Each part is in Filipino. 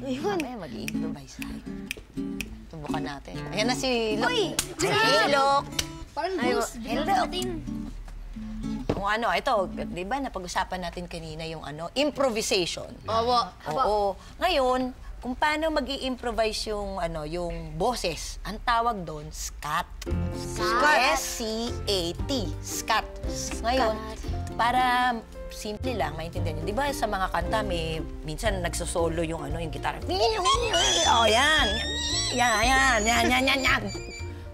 Ayun. Mamaya mag-i-improvise tayo. Subukan natin. Ayan na si Lok. Uy! Hey, Lok! Parang ghost. hello. Kung ano, ito, di ba napag-usapan natin kanina yung ano, improvisation. Opo. Oo. Ngayon, kung paano mag improvise yung, ano, yung boses, ang tawag doon, scat. Scat. S-C-A-T. Scat. Ngayon, para simple lang, maintindihan nyo. Di ba sa mga kanta, may minsan nagsosolo yung ano, yung gitara. Oh, yan. Yan, yan, yan, yan, yan, yan.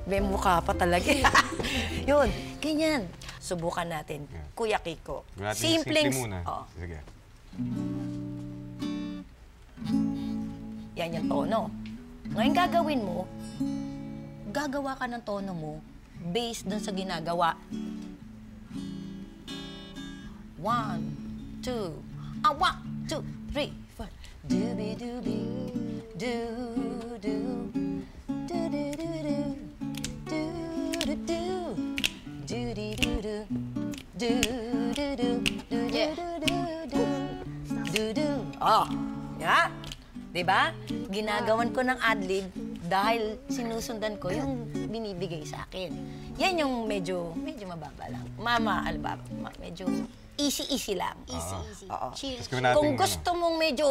May mukha pa talaga. Yun, ganyan. Subukan natin. Kuya Kiko. Simpleng... simple muna. Oo. Sige. Yan yung tono. Ngayon gagawin mo, gagawa ka ng tono mo based dun sa ginagawa. One, two, ah, one, two, three, four. Dooby dooby, doo doo, doo doo doo doo, doo doo doo, doo dee doo doo, doo doo doo, doo doo doo doo, doo doo. Oh, ya? Di ba? Ginagawan ko ng adlib dahil sinusundan ko yung binibigay sa akin. Yan yung medyo, medyo mababa lang. Mama, alba, ma- medyo easy-easy lang. Easy, easy. Oo. Chill. Tapos gawin natin Kung yung gusto mong medyo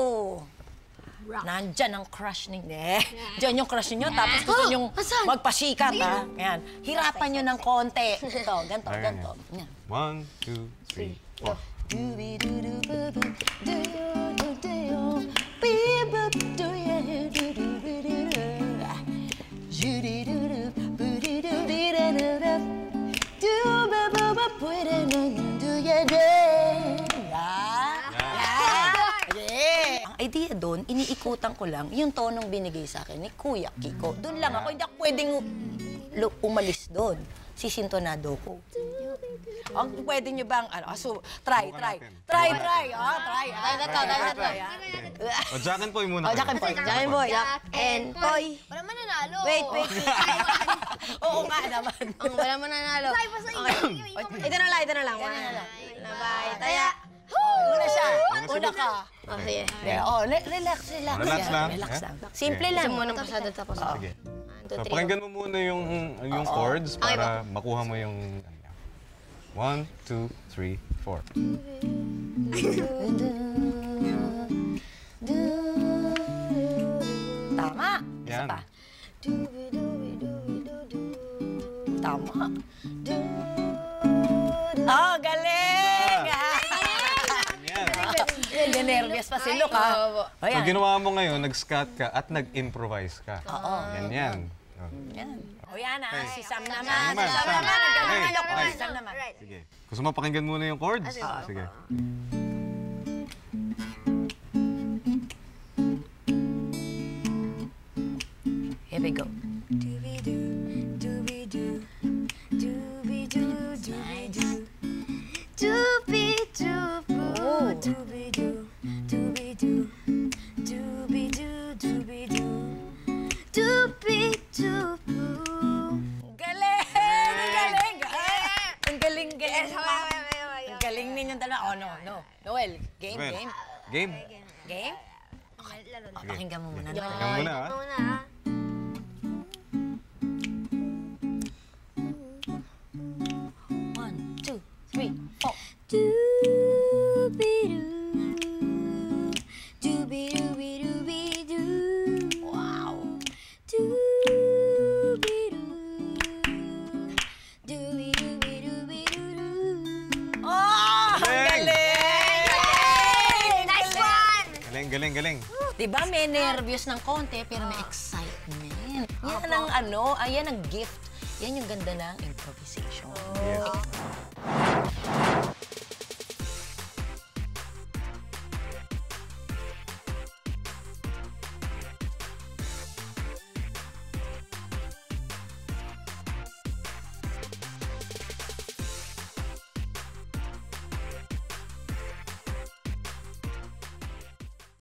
Rock. nandyan ang crush ninyo, eh, dyan yung crush ninyo, tapos gusto Oh, nyong asan? magpasikat, ha? Yan. Hirapan nyo ng konti. Ito, ganito, Ayan, ganito. yan. Yan. One, two, three, four. Ang idea doon, iniikutan ko lang yung tonong binigay sa akin ni Kuya Kiko. Doon lang ako, hindi ako pwedeng umalis doon. Sisintonado ko. Ang pwede nyo bang, ano, aso, try, Subukan try. natin. Try, try, ah, try, ah. Try na to, try na to. Try, ah. O, Jack and Poy muna. Oh, kayo. Jack and Poy, Jack and Poy. Jack and Poy. Wala man nanalo. Wait, wait. Oo nga naman. Ang wala man nanalo. Try pa sa Ito na lang, ito na lang. Yan na lang. Taya. Una siya. Una si Una ka. Oh, sige. Yeah, oh, re- relax, relax. Relax lang. Relax Eh? lang. Simple lang. Isa muna pasado tapos. Sige. One, two, So, pakinggan mo muna yung, yung chords para makuha mo yung... One, two, three, four. Tama. Isa Yan. pa. Tama. Yan. Hindi nervous pa si Luke, ha? O, So, yan. ginawa mo ngayon, nag-scat ka at nag-improvise ka. Oo. Oh. Yan. O, yan, ha? Si Sam naman. Naman, Si Sam Sam. naman. Luke. okay. Si Sam naman. Sige. Gusto mo pakinggan muna yung chords? Sige. Here we go. Oh. Game, Well, game. Game? Game? Okay. Oh, pakinggan mo muna. Pakinggan muna, ha? Muna, ha? One, two, three, four. Wow. Galing, galing, galing. Diba may nervyos ng konti pero may excitement. Yan ang ano, ayan ang gift. Yan yung ganda ng improvisation. Yes.